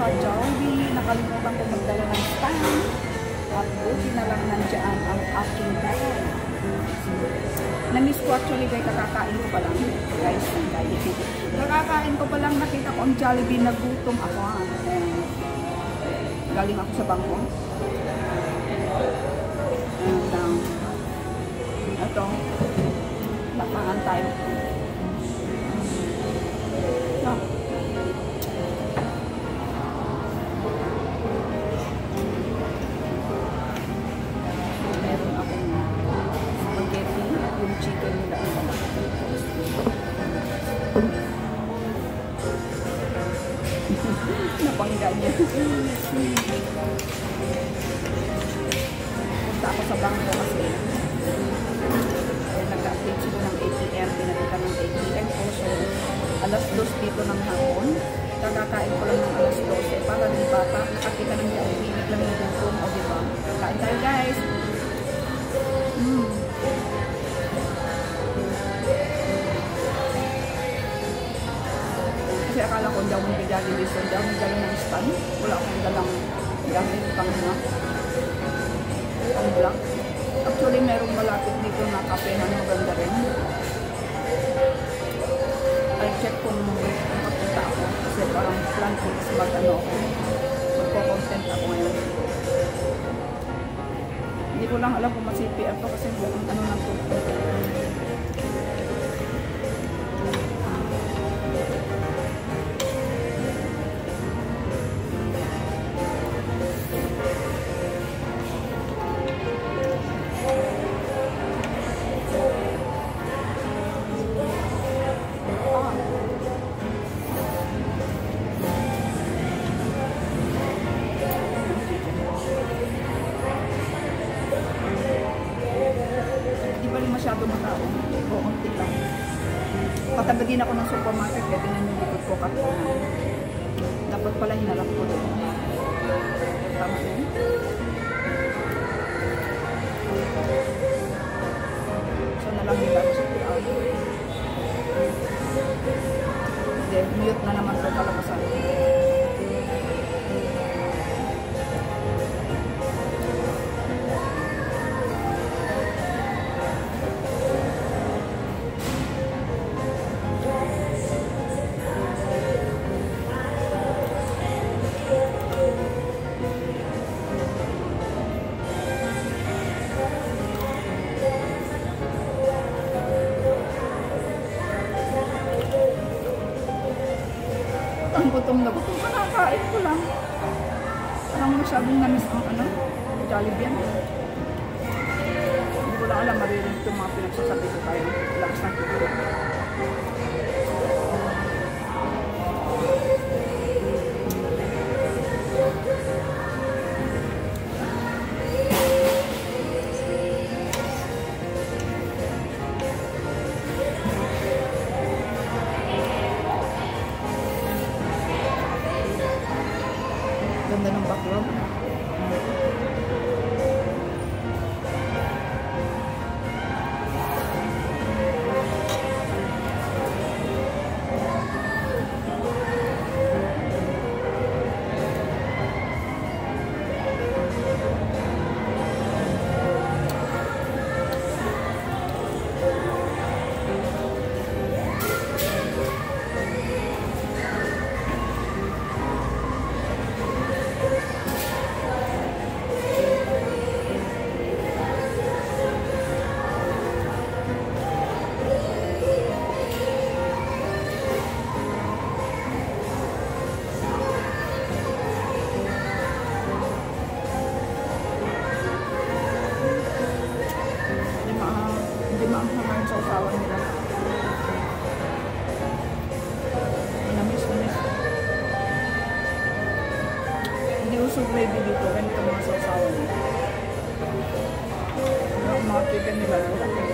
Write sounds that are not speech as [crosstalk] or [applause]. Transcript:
sa Jollibee. Nakalimutan ko magdala ng stand. At buti na lang nandiyan ang aking bag. Na-miss ko actually guys, kakakain ko pa lang. Guys, guys. Kakakain ko pa lang, nakita ko ang Jollibee, nagutom ako. Galing ako sa bangko. And, um, ito, lapangan tayo. [laughs] Napangga niya. Punta ako sa bangko kasi nag-update sila ng ATM, pinalitan ng ATM ko. So, alas dos dito ng hapon. Kakakain ko lang ng alas 12 para di bata nakakita ng Jollibee, lang yung gutom hindi ako mag-Jollibee, so hindi ako ng stand. Wala akong dalang gamit pang na pang black. Actually, merong malapit dito na kape na maganda rin. I'll check kung makapunta ako. Kasi parang plan ko is mag ano ako. Magpo-content ako ngayon. Hindi ko lang alam kung ma-CPF pa kasi kung ano nang tupok. Gutom na gutom. Nakakain ko lang. Parang masyadong namiss ang ano, Jollibee yan. Hindi ko lang alam, maririnig itong mga pinagsasabi ko tayo. Lakas ng tuturo. Ganda ng background. gitu kan termasuk sawah. Mau makan di barang